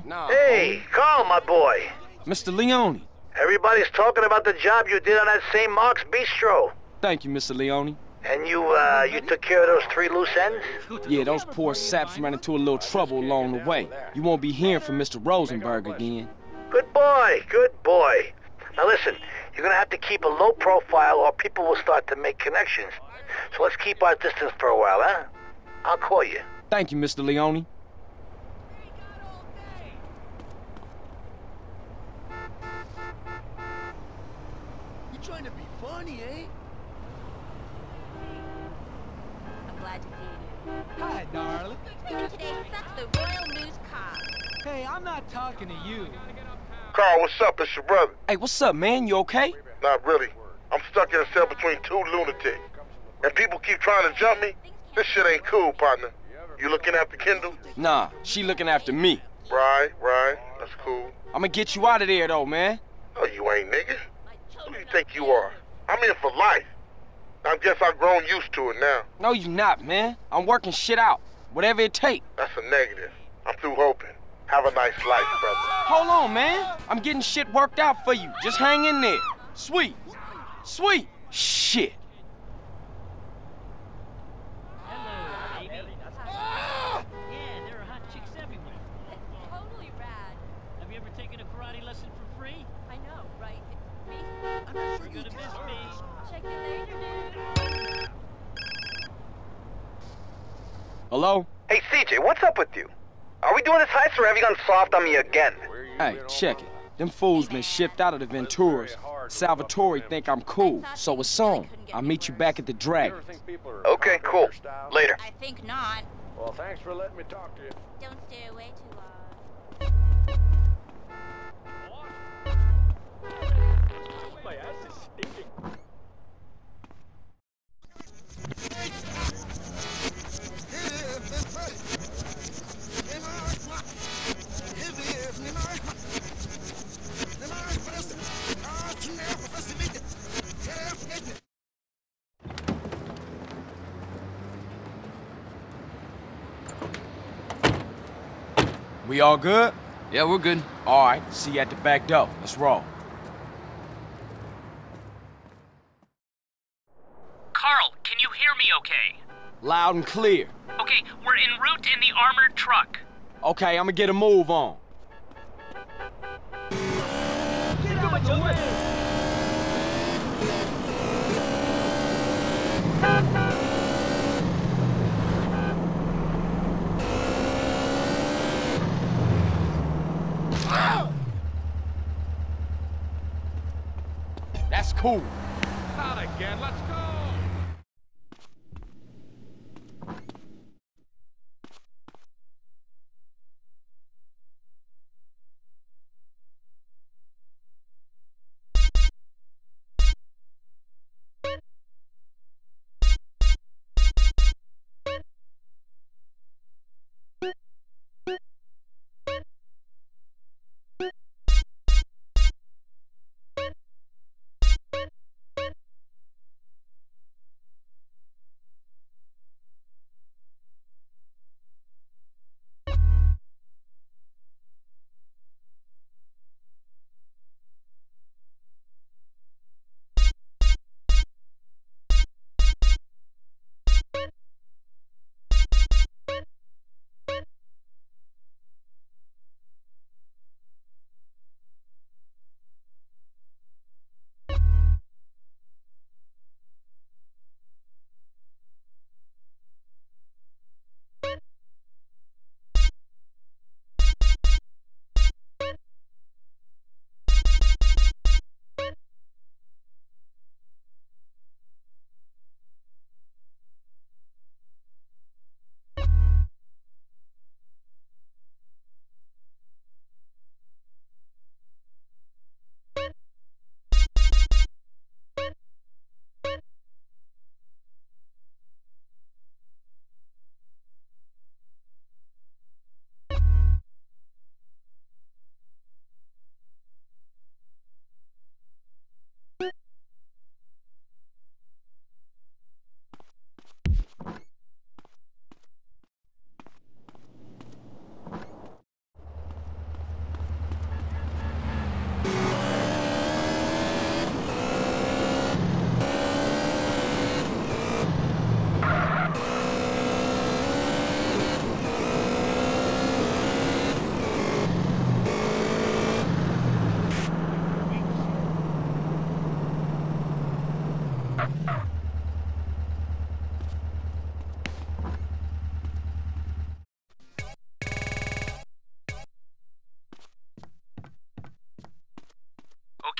Hello? Hey, Carl, my boy. Mr. Leone. Everybody's talking about the job you did on that St. Mark's Bistro. Thank you, Mr. Leone. And you, uh, you took care of those three loose ends? Yeah, those poor saps ran into a little trouble along the way. You won't be hearing from Mr. Rosenberg again. Good boy, good boy. Now listen, you're gonna have to keep a low profile or people will start to make connections. So let's keep our distance for a while, huh? I'll call you. Thank you, Mr. Leone. You trying to be funny, eh? I'm glad to see you. Hi, darling. Today, suck the Royal Moose Cock. Hey, I'm not talking to you. Carl, what's up? It's your brother. Hey, what's up, man? You okay? Not really. I'm stuck in a cell between two lunatics. And people keep trying to jump me. This shit ain't cool, partner. You looking after Kendl? Nah, she looking after me. Right, right. That's cool. I'ma get you out of there, though, man. No, you ain't, nigga. Who do you think you are? I'm in for life. I guess I've grown used to it now. No, you not, man. I'm working shit out. Whatever it take. That's a negative. I'm through hoping. Have a nice life, brother. Hold on, man. I'm getting shit worked out for you. Just hang in there. Sweet. Sweet. Shit. Yeah, there are hot chicks everywhere. Totally rad. Have you ever taken a karate lesson for free? I know, right? Me? I'm not sure You're you gonna miss did. me. Check you later, dude. Hello? Hey, CJ, what's up with you? Are we doing this heist or have you gone soft on me again? Hey, check it. Them fools been shipped out of the Venturas. Salvatore think I'm cool, so it's on. I'll meet you back at the Dragon. Okay, cool. Later. I think not. Well, thanks for letting me talk to you. Don't stay away too long. We all good? Yeah, we're good. All right, see you at the back door. Let's roll. Carl, can you hear me okay? Loud and clear. Okay, we're en route in the armored truck. Okay, I'ma get a move on. That's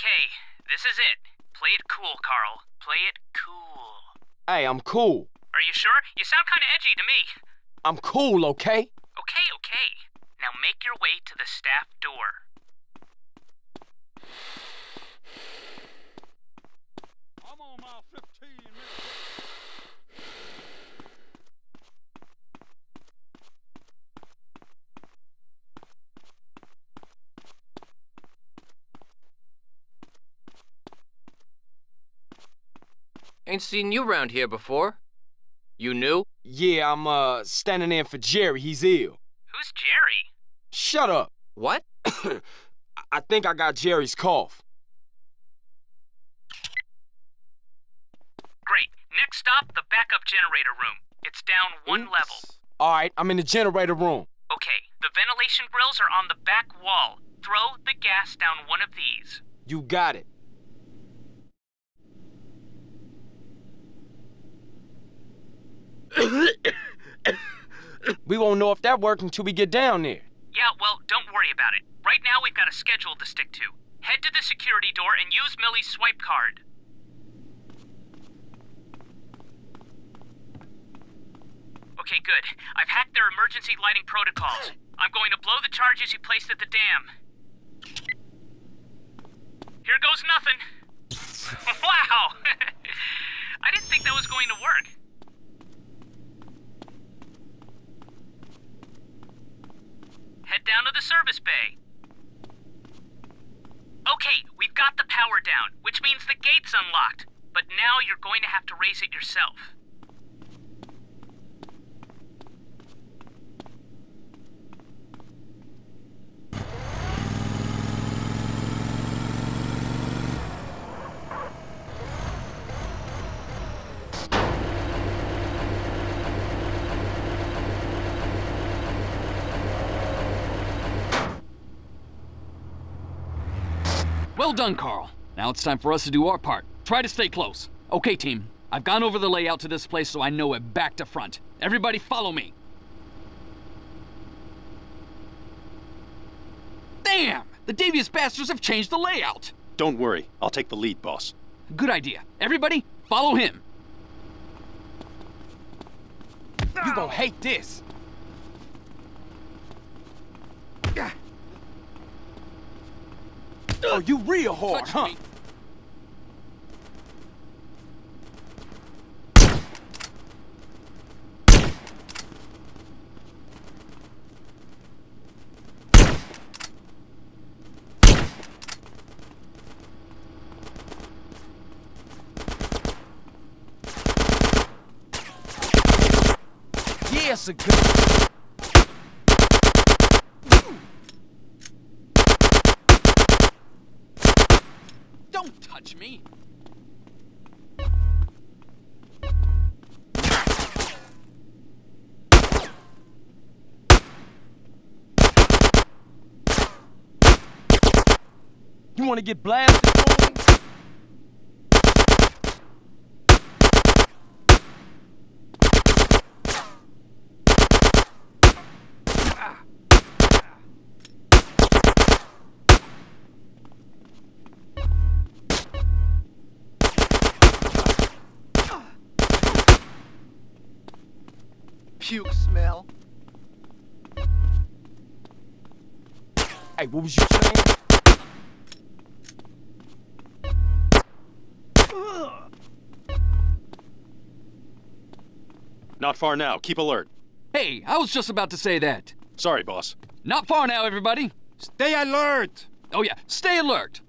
Okay, this is it. Play it cool, Carl. Play it cool. Hey, I'm cool. Are you sure? You sound kinda edgy to me. I'm cool, okay? Okay, okay. Now make your way to the staff door. Ain't seen you around here before. You new? Yeah, I'm, uh, standing in for Jerry. He's ill. Who's Jerry? Shut up. What? I think I got Jerry's cough. Great. Next stop, the backup generator room. It's down one level. All right, I'm in the generator room. Okay, the ventilation grills are on the back wall. Throw the gas down one of these. You got it. We won't know if that worked until we get down there. Yeah, well, don't worry about it. Right now, we've got a schedule to stick to. Head to the security door and use Millie's swipe card. Okay, good. I've hacked their emergency lighting protocols. I'm going to blow the charges you placed at the dam. Here goes nothing. wow! I didn't think that was going to work. Head down to the service bay. Okay, we've got the power down, which means the gate's unlocked. But now you're going to have to raise it yourself. Well done, Carl. Now it's time for us to do our part. Try to stay close. Okay, team. I've gone over the layout to this place so I know it back to front. Everybody follow me. Damn! The devious bastards have changed the layout! Don't worry, I'll take the lead, boss. Good idea. Everybody, follow him. You gonna hate this. Oh, you real hard, huh? me. Yes, a good. Touch me! You wanna get blasted, Puke smell. Hey, what was you saying? Not far now, keep alert. Hey, I was just about to say that. Sorry, boss. Not far now, everybody. Stay alert! Oh yeah, stay alert.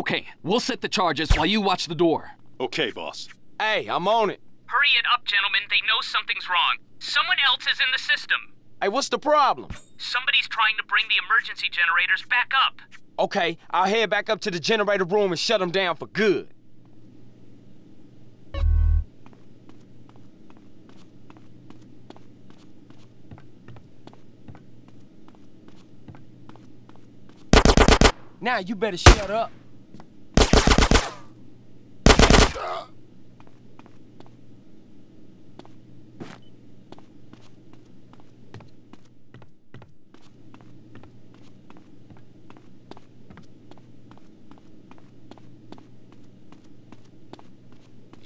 Okay, we'll set the charges while you watch the door. Okay, boss. Hey, I'm on it. Hurry it up, gentlemen. They know something's wrong. Someone else is in the system. Hey, what's the problem? Somebody's trying to bring the emergency generators back up. Okay, I'll head back up to the generator room and shut them down for good. Now you better shut up.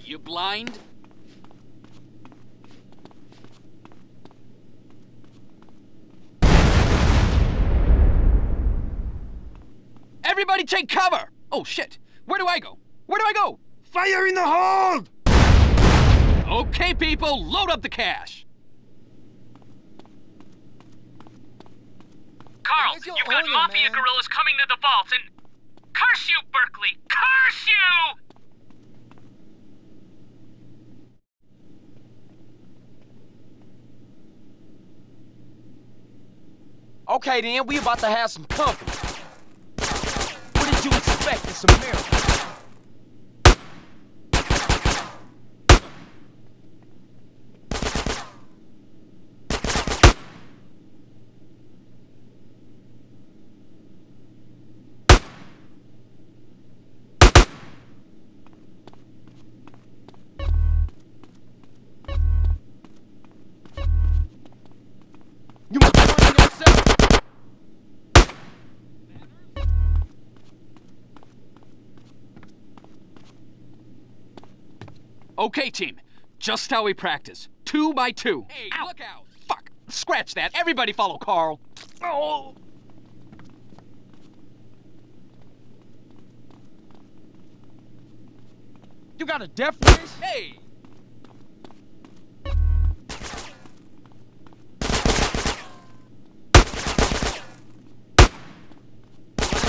You blind? Everybody take cover! Oh shit! Where do I go? Where do I go? Fire in the hold! Okay, people, load up the cash. Carl, you've got owner, mafia man? gorillas coming to the vault and... Curse you, Berkley! Curse you! Okay then, we about to have some company. What did you expect? It's America. Okay, team. Just how we practice. Two by two. Hey, look out! Fuck! Scratch that. Everybody follow Carl. Oh! You got a death wish? Hey!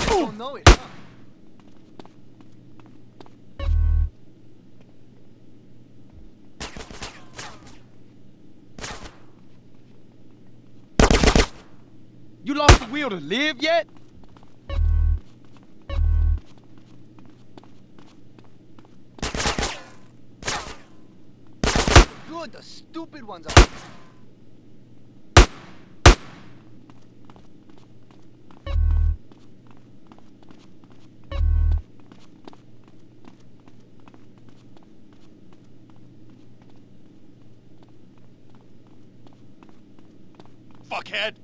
Don't know it, huh? Will to live yet? Good, the stupid ones are. Fuckhead!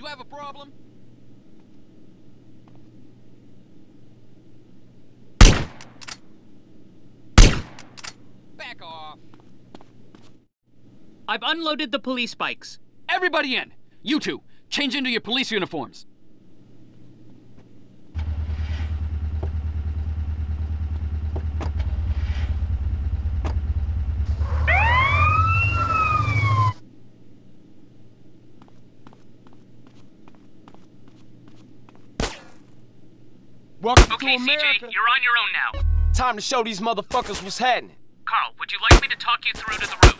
You have a problem? Back off. I've unloaded the police bikes. Everybody in! You two, change into your police uniforms. Welcome Okay, to America. CJ, you're on your own now. Time to show these motherfuckers what's happening. Carl, would you like me to talk you through to the roof?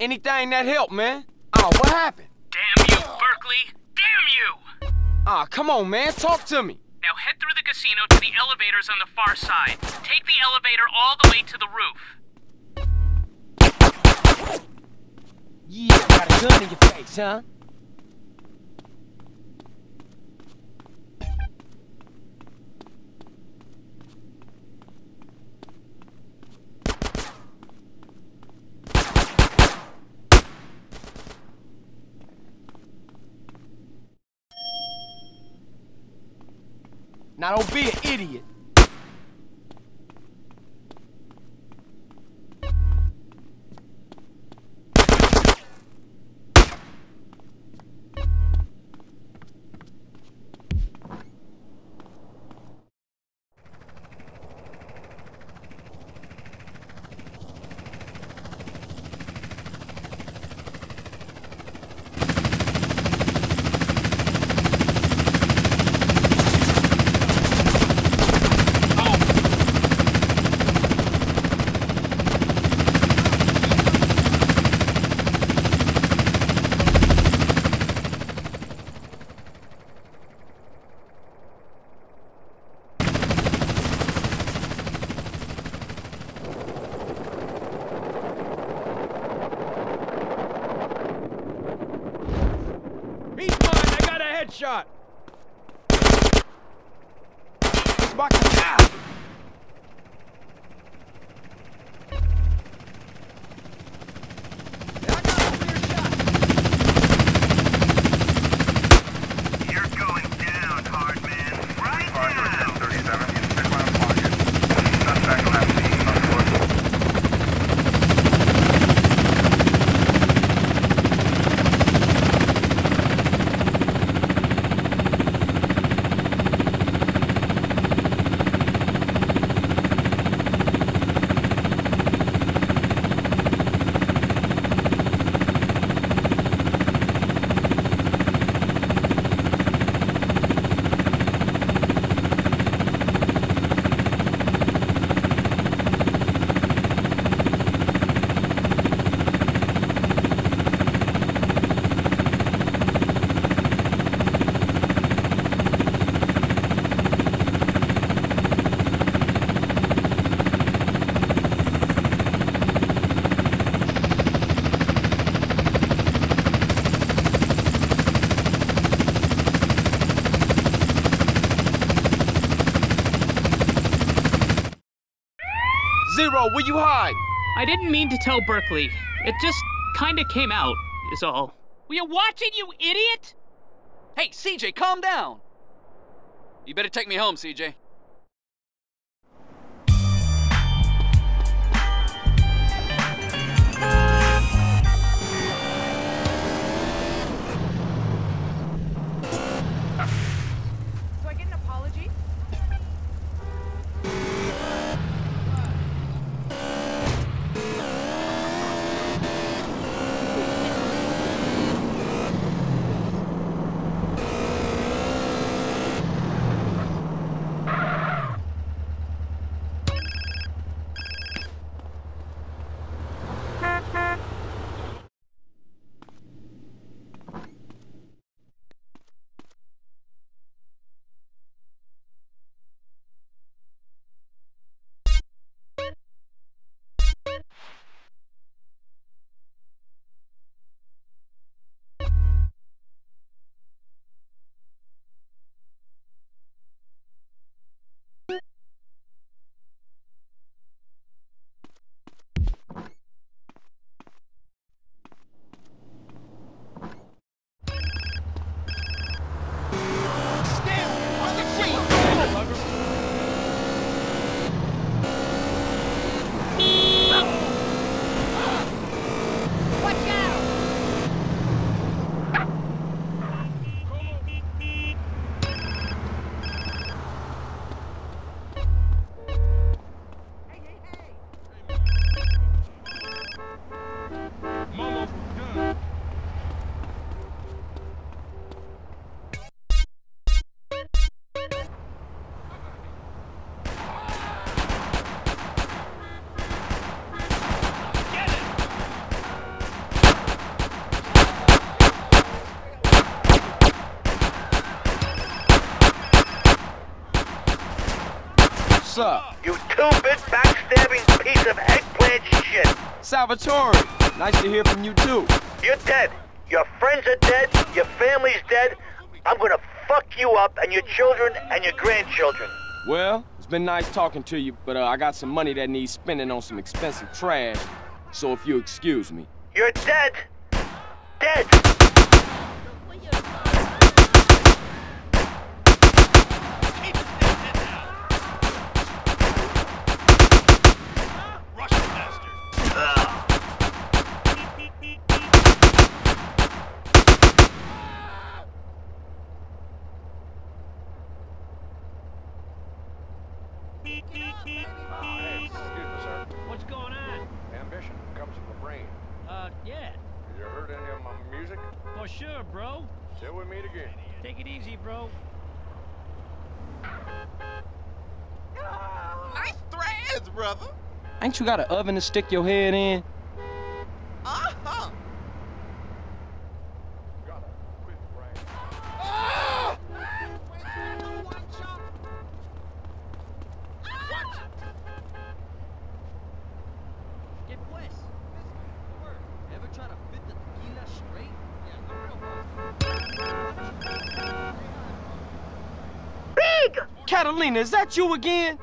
Anything that help, man. Oh, what happened? Damn you, Berkley! Damn you! Ah, come on, man. Talk to me. Now head through the casino to the elevators on the far side. Take the elevator all the way to the roof. Yeah, got a gun in your face, huh? Now don't be an idiot. He's mine! I got a headshot! It's my ah! I got a clear shot! Bro, where you hide? I didn't mean to tell Berkley. It just kinda came out, is all. Were you watching, you idiot? Hey, CJ, calm down. You better take me home, CJ. Salvatore, nice to hear from you too. You're dead. Your friends are dead. Your family's dead. I'm gonna fuck you up and your children and your grandchildren. Well, it's been nice talking to you, but uh, I got some money that needs spending on some expensive trash. So if you excuse me. You're dead. Dead. Russian bastard. What's going on? Ambition comes from the brain. Uh, yeah. You heard any of my music? For sure, bro. Till we meet again. Take it easy, bro. Nice threads, brother. Ain't you got an oven to stick your head in? You again?